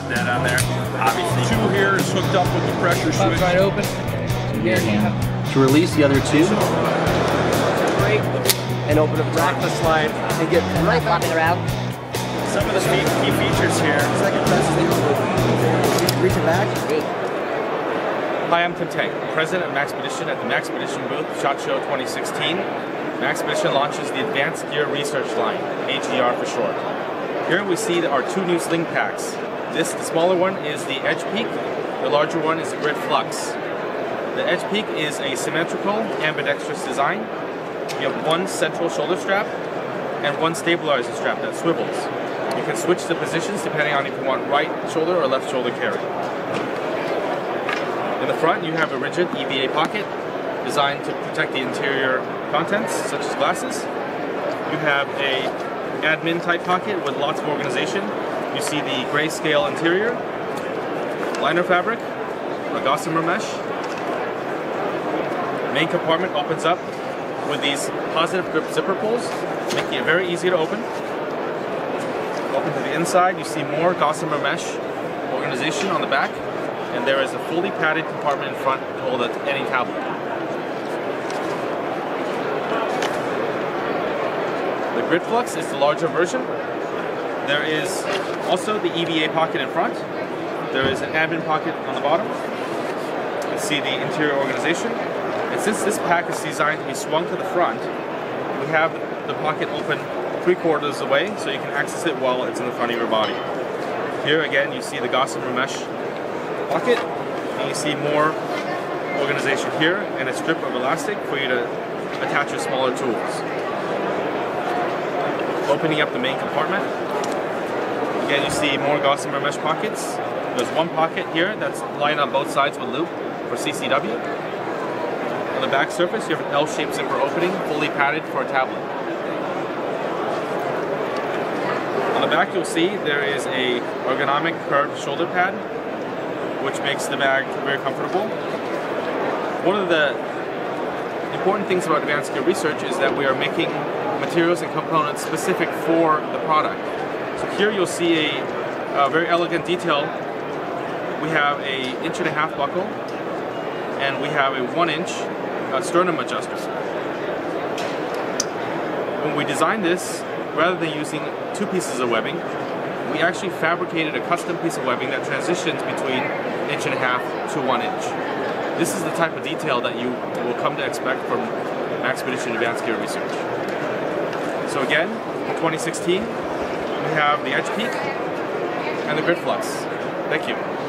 got that on there. Obviously, Two here is hooked up with the pressure Pop switch. right open. Here you To release the other two, break uh, and open up rack the slide and get right back around. some of the fe- key features here. second best thing. Reach it back. Hi, I'm Tim Tang, president of Maxpedition at the Maxpedition booth, SHOT Show 2016. Maxpedition launches the Advanced Gear Research Line, AGR for short. Here we see our two new sling packs. This, the smaller one, is the Edge Peak. The larger one is the Grid Flux. The Edge Peak is a symmetrical, ambidextrous design. You have one central shoulder strap and one stabilizer strap that swivels. You can switch the positions depending on if you want right shoulder or left shoulder carry. In the front, you have a rigid EVA pocket designed to protect the interior contents, such as glasses. You have a admin type pocket with lots of organization. You see the grayscale interior, liner fabric, a gossamer mesh. Main compartment opens up with these positive grip zipper pulls, making it very easy to open. Open to the inside, you see more gossamer mesh organization on the back, and there is a fully padded compartment in front to hold any tablet. The GridFlux is the larger version. There is also the EVA pocket in front. There is an admin pocket on the bottom. You can see the interior organization. And since this pack is designed to be swung to the front, we have the pocket open three quarters away so you can access it while it's in the front of your body. Here again, you see the gossamer mesh pocket, and you see more organization here and a strip of elastic for you to attach your smaller tools. Opening up the main compartment, again you see more gossamer mesh pockets. There's one pocket here that's lined on both sides with loop for CCW. On the back surface, you have an L-shaped zipper opening, fully padded for a tablet. On the back, you'll see there is a ergonomic curved shoulder pad, which makes the bag very comfortable. One of the important things about advanced gear research is that we are making materials and components specific for the product. So here you'll see a, a very elegant detail. We have a inch and a half buckle, and we have a one inch uh, sternum adjuster. When we designed this, rather than using two pieces of webbing, we actually fabricated a custom piece of webbing that transitions between inch and a half to one inch. This is the type of detail that you will come to expect from Maxpedition Advanced Gear Research. So again, in 2016, we have the Edge Peak and the Grid Flux. Thank you.